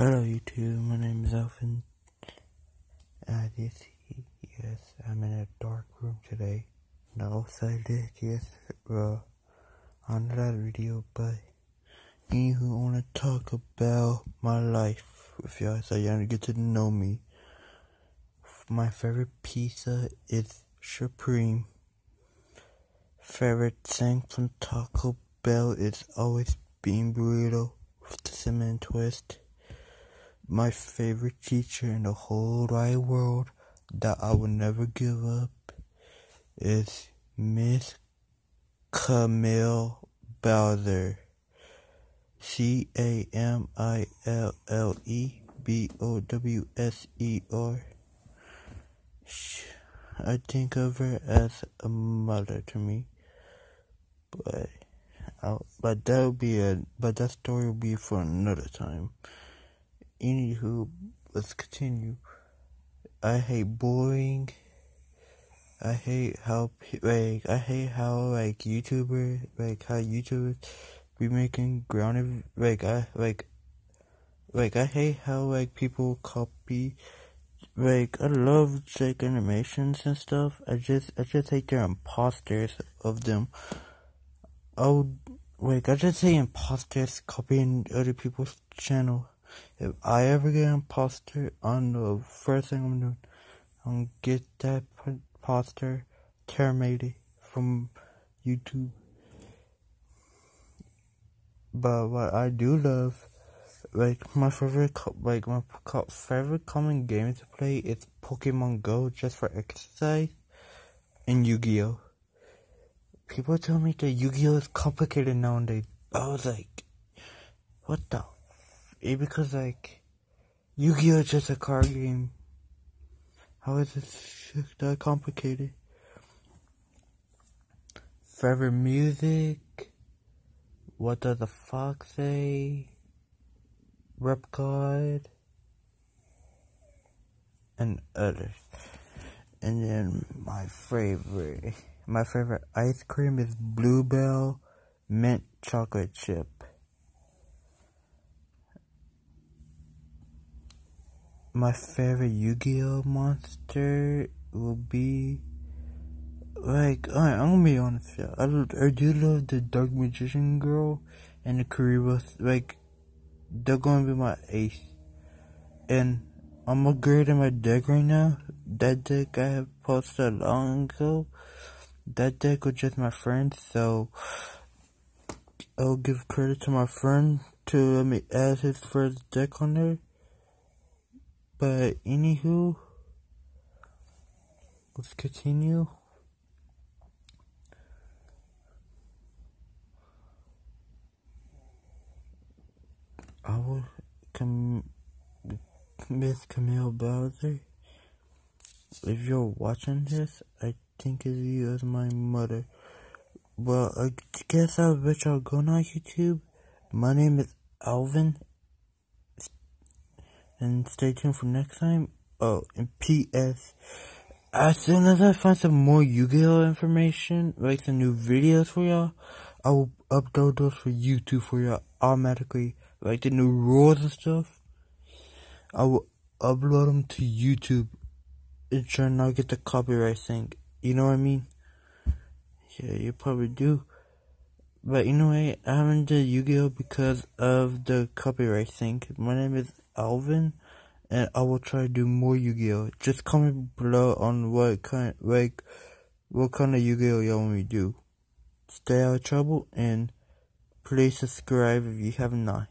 Hello YouTube, my name is Alvin. Uh, see, yes, I'm in a dark room today. No, outside this, yes, well, on that video, but anywho, I want to talk about my life with y'all so y'all get to know me. My favorite pizza is Supreme. Favorite thing from Taco Bell is always bean burrito with the cinnamon twist. My favorite teacher in the whole wide world that I will never give up is Miss Camille Bowser. C A M I L L E B O W S E R. I think of her as a mother to me, but I'll, but that'll be a but that story will be for another time. Anywho, let's continue. I hate boring. I hate how like I hate how like YouTuber like how YouTubers be making grounded like I like like I hate how like people copy like I love like animations and stuff. I just I just hate their imposters of them. Oh like I just hate imposters copying other people's channel. If I ever get an imposter on the first thing I'm doing, I'm gonna get that imposter terminated from YouTube. But what I do love, like my favorite, like my favorite common game to play is Pokemon Go, just for exercise, and Yu-Gi-Oh. People tell me that Yu-Gi-Oh is complicated nowadays. I was like, what the because like Yu-Gi-Oh is just a card game. How is it that complicated? Favorite music? What does the fox say? Rap God and others. And then my favorite, my favorite ice cream is Bluebell mint chocolate chip. My favorite Yu-Gi-Oh monster will be like right, I'm gonna be honest. Yeah, I, I do love the Dark Magician girl and the Kuriboh. Like they're gonna be my ace, and I'm upgrading my deck right now. That deck I have posted long ago. That deck was just my friend, so I'll give credit to my friend to let me add his first deck on there. But anywho, let's continue. I will com Miss Camille Bowser. If you're watching this, I think of you as my mother. Well, I guess I'll bet y'all go on YouTube. My name is Alvin and stay tuned for next time. Oh, and P.S. As soon as I find some more Yu-Gi-Oh information, like some new videos for y'all, I will upload those for YouTube for y'all automatically. Like the new rules and stuff. I will upload them to YouTube and try not get the copyright thing. You know what I mean? Yeah, you probably do. But anyway, I haven't done Yu-Gi-Oh because of the copyright thing. My name is Alvin, and I will try to do more Yu-Gi-Oh. Just comment below on what kind, like, what kind of Yu-Gi-Oh y'all want me to do. Stay out of trouble, and please subscribe if you have not.